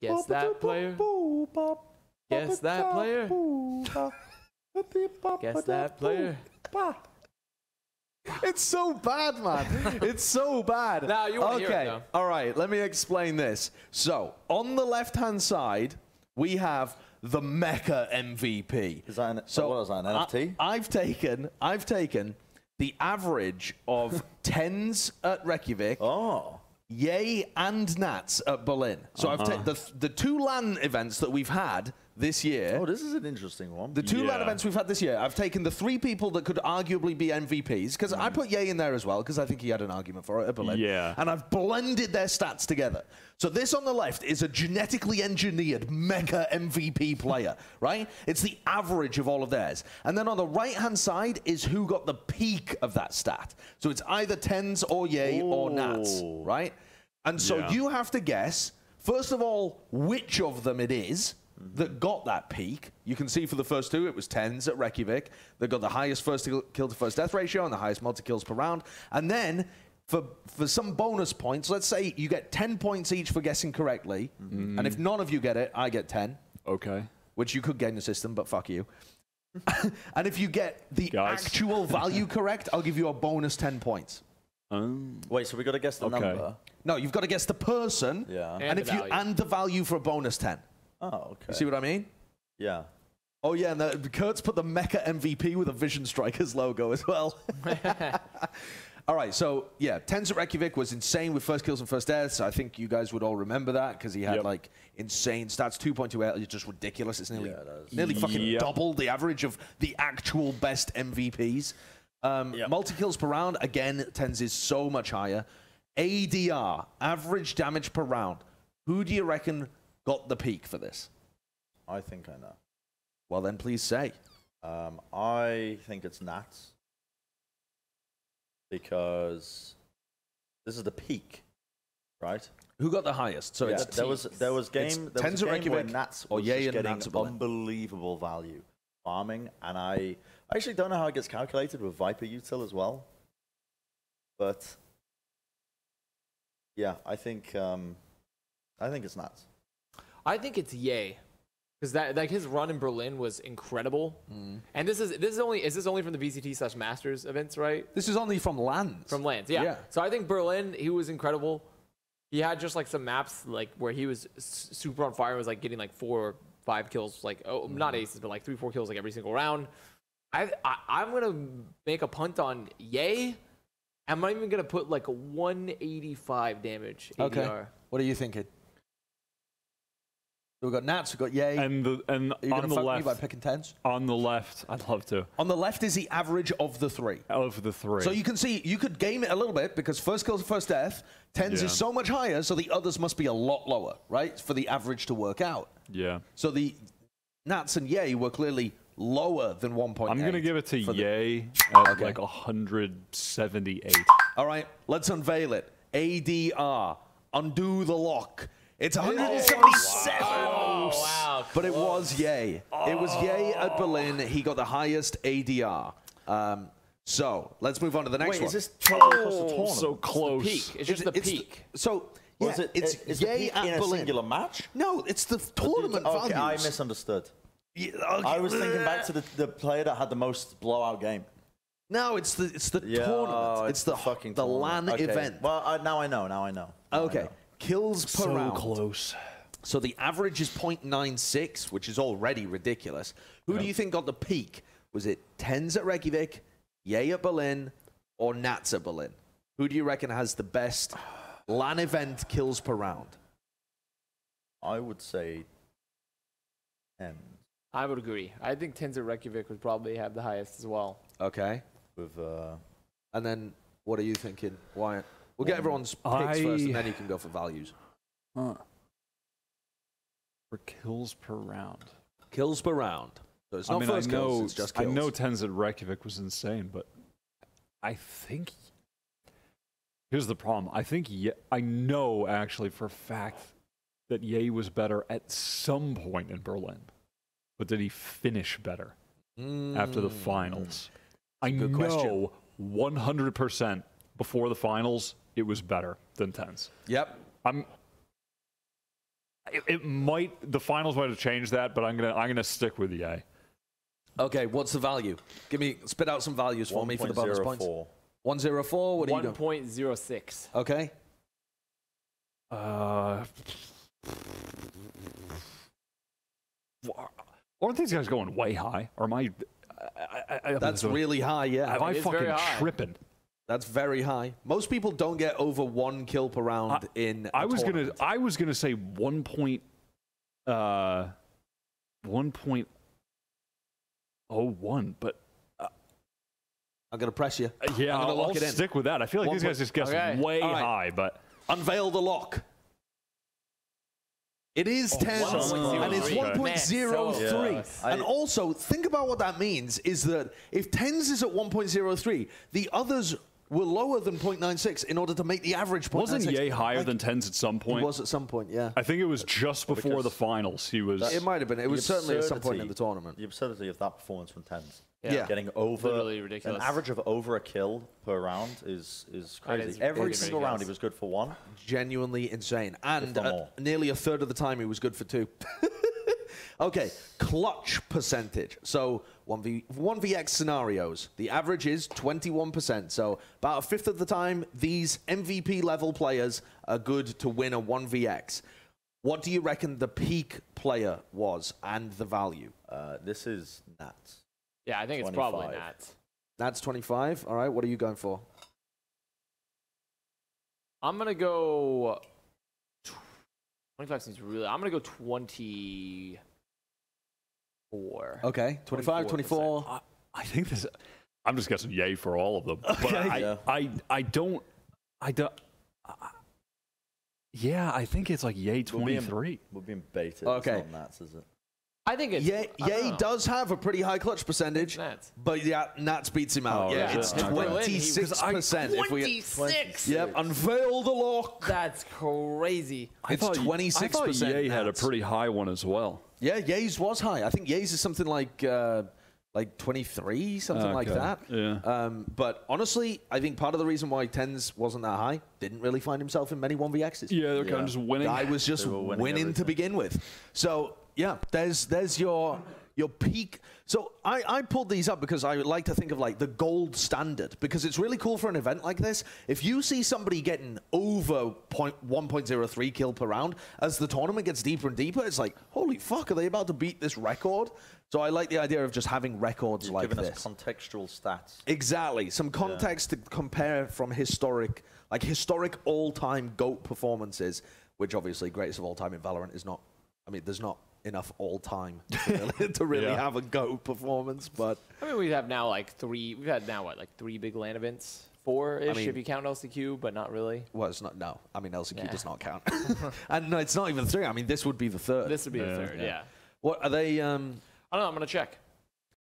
Guess that player. Guess that player. Guess that player. It's so bad, man. it's so bad. Now, you wanna okay. hear it, though. All right. Let me explain this. So, on the left-hand side, we have the Mecha MVP. Is that an, So what is that, an NFT? I, have taken I've taken the average of TenZ at Reykjavik, oh. Yay and Nats at Berlin. So I've uh-huh. taken the the two LAN events that we've had this year. Oh, this is an interesting one. The two LAN events we've had this year, I've taken the three people that could arguably be MVPs because I mm. put Yay in there as well because I think he had an argument for it at Berlin. Yeah. And I've blended their stats together. So this on the left is a genetically engineered mega MVP player, right? It's the average of all of theirs. And then on the right hand side is who got the peak of that stat. So it's either TenZ or Yay or Nats, right? And so Yeah. you have to guess, first of all, which of them it is that got that peak. You can see for the first two, it was TenZ at Reykjavik. They got the highest first kill to first death ratio and the highest multi kills per round. And then for for some bonus points, let's say you get 10 points each for guessing correctly. And if none of you get it, I get 10, Okay. which you could gain the system, but fuck you. and if you get the Guys. actual value correct, I'll give you a bonus 10 points. Um, Wait, so we got to guess the Okay. number. No, you've got to guess the person. Yeah. And, And if the you and the value for a bonus 10. Oh, okay. You see what I mean? yeah. Oh yeah, and the, Kurt's put the Mecha MVP with a Vision Strikers logo as well. all right, so yeah, TenZ at Reykjavik was insane with first kills and first deaths. I think you guys would all remember that because he had Yep. like insane stats. 2.28 is just ridiculous. It's nearly Yeah, it is. nearly fucking Yep. double the average of the actual best MVPs. Um, Yep. Multi kills per round again, TenZ is so much higher. ADR, average damage per round. Who do you reckon got the peak for this? I think I know. Well, then please say. Um, I think it's Nats because this is the peak, right? Who got the highest? So yeah, it's there was there was game there TenZ was a game where Nats or was Yay just getting Nats unbelievable value farming, and I I actually don't know how it gets calculated with Viper Util as well, but yeah, I think um, I think it's Nats. I think it's Yay. Because that like his run in Berlin was incredible. Mm. And this is this is only is this only from the VCT slash Masters events, right? This is only from LANs. From LANs, yeah. Yeah. So I think Berlin, he was incredible. He had just like some maps like where he was s- super on fire, was like getting like four or five kills, like oh not Mm-hmm. aces, but like three four kills like every single round. I, I I'm gonna make a punt on Yay. I'm not even gonna put like a 185 damage ADR. Okay. What are you thinking? So we've got Nats, we've got Yay. and the and on the left, by picking TenZ? on the left, I'd love to. On the left is the average of the three. Of the three. So you can see, you could game it a little bit because first kills, first death, TenZ Yeah. is so much higher, so the others must be a lot lower, right? For the average to work out. yeah. So the Nats and Yay were clearly lower than 1.8. I'm gonna give it to the- Yay at Okay. like 178. All right, let's unveil it. ADR, undo the lock. It's 177. Oh wow! But it was Yay. It was Yay at Berlin. He got the highest ADR. Um, so let's move on to the next Wait, one. is this total across the tournament? so close. Peak. It's just the It's peak. so yeah, Was it? it's is Yay the peak at in a Berlin. singular match? No, it's the tournament okay, I misunderstood. Yeah, okay. I was thinking back to the, the player that had the most blowout game. No, it's the it's the Yeah, tournament. oh, It's, the fucking the tournament. LAN Okay. event. Well, I, now I know. Now I know. Now I okay, know. Kills per so round. close. So the average is 0.96, which is already ridiculous. Who do you think got the peak? Was it TenZ at Reykjavik, Yay at Berlin, or Nats at Berlin? Who do you reckon has the best LAN event kills per round? I would say ten I would agree. I think TenZ at Reykjavik would probably have the highest as well. Okay. with. Uh, And then what are you thinking, Wyatt? We'll get everyone's picks I- first, and then you can go for values. Huh. For kills per round. Kills per round. So it's I not mean, I first kills, know, it's just I know TenZ at Reykjavik was insane, but I think here's the problem. I think Yay- I know actually for a fact that Yay was better at some point in Berlin, but did he finish better after the Mm. finals? I good know question. 100% before the finals it was better than TenZ. Yep. I'm It, it might the finals might have changed that, but I'm gonna I'm gonna stick with Yay. Okay, what's the value? Give me spit out some values for me for the bonus points. 1.04. 104. What are you One doing? point zero six. Okay. Uh, aren't these guys going way high? Or am I? I, I, I That's really high, yeah. Am I It is fucking tripping? That's very high. Most people don't get over one kill per round in. I I was gonna I was gonna say one point uh one point oh one, but I'm gonna press you. uh, yeah, I'm gonna I'll, lock I'll it in. stick with that. I feel like One these guys point- just guessed Okay. way All right. high, but Unveil the lock. It is 10 1.03. and it's 1.03. Man, and also, think about what that means is that if TenZ is at 1.03, the others were lower than 0.96 in order to make the average 0.96. wasn't Yay higher Like, than TenZ at some He point? was at some point, yeah. I think it was just before the finals. He was. It might have been. It was certainly at some point in the tournament. The absurdity of that performance from TenZ. Yeah. Getting over Literally ridiculous. an average of over a kill per round is is crazy. is Every really single round he was good for one. Genuinely insane. And uh, nearly a third of the time he was good for two. okay, clutch percentage. So 1v, 1vx scenarios. The average is 21%. So about a fifth of the time, these MVP level players are good to win a 1vx. What do you reckon the peak player was and the value? Uh, this is Nats. Yeah, I think it's probably 25. not. That's 25. All right, what are you going for? I'm gonna go. Twenty-five seems really. I'm gonna go twenty-four. Okay, 25, 24%. 24. I, I think this. I'm just guessing yay for all of them. But Okay. I, Yeah. I, I don't. I don't. I- yeah, I think it's like yay We're being- 23. We're being baited. Okay. It's not Nats, is it? I think it's. Yay- I don't Yay know. does have a pretty high clutch percentage, Nats. but yeah, Nats beats him out. Oh, yeah, yeah. it's Okay. twenty six percent. If we Twenty-six. yep, unveil the lock. That's crazy. I It's thought 26% I thought Yay had a pretty high one as well. Yeah, Yay's was high. I think Yay's is something like uh, like twenty three, something like that. Yeah. Um, but honestly, I think part of the reason why TenZ wasn't that high didn't really find himself in many one vx's. Yeah, they're kind Yeah. of just winning. Guy was just winning, winning to begin with. So yeah, there's there's your your peak. So I, I pulled these up because I like to think of like the gold standard because it's really cool for an event like this. If you see somebody getting over point one point zero three kill per round as the tournament gets deeper and deeper, it's like holy fuck, are they about to beat this record? So I like the idea of just having records You've like given this. us contextual stats. Exactly. Some context to compare from historic, like historic all-time GOAT performances, which obviously greatest of all time in Valorant is not. I mean, there's not enough all-time to really, to really Yeah. have a GOAT performance, but I mean, we have now like three. We've had now what, like three big LAN events, four ish I mean- if you count LCQ, but not really. well, it's not. No, I mean LCQ Yeah. does not count, and no, it's not even three. I mean, this would be the third. This would be Yeah, the third. yeah. Yeah. what are they? Um, I don't know. I'm gonna check.